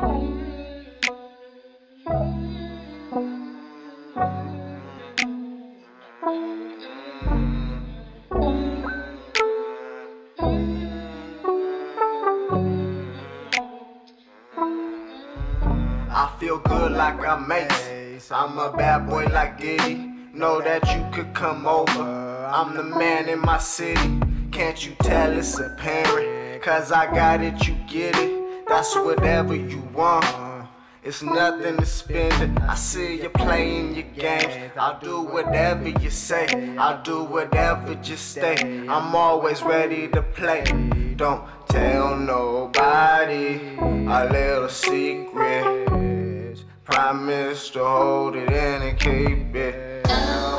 I feel good like I'm Mace. I'm a bad boy like Diddy. Know that you could come over. I'm the man in my city. Can't you tell it's apparent? Cause I got it, you get it. That's whatever you want. It's nothing to spend it. I see you playing your games. I'll do whatever you say. I'll do whatever, just stay. I'm always ready to play. Don't tell nobody a little secret. Promise to hold it in and keep it.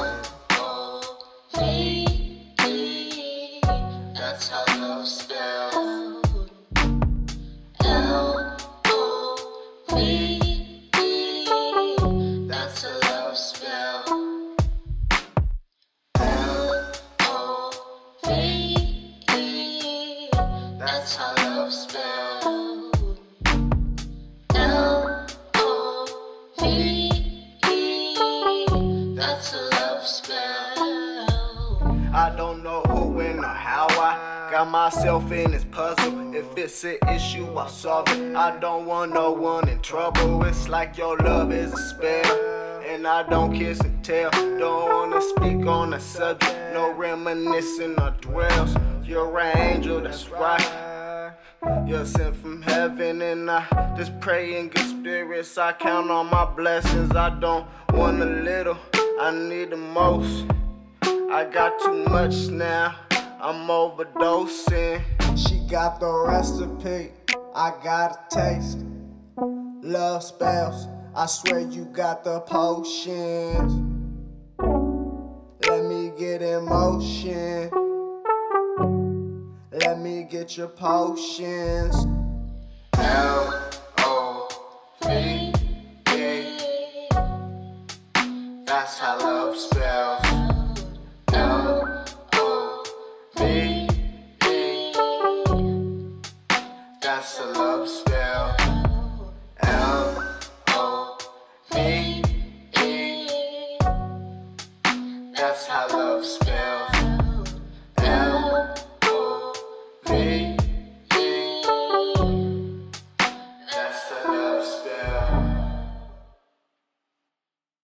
L-O-V-E. Spell. I don't know who and or how I got myself in this puzzle. If it's an issue, I'll solve it. I don't want no one in trouble. It's like your love is a spell. And I don't kiss and tell. Don't wanna speak on the subject. No reminiscing or dwells. You're an angel, that's right. You're sent from heaven, and I just pray in good spirits. I count on my blessings. I don't want a little, I need the most. I got too much now, I'm overdosing. She got the recipe, I got a taste. Love spells, I swear you got the potions. Let me get in motion. Let me get your potions. L That's how love spells. L O V E. That's a love spell. L O V E. That's how love spells.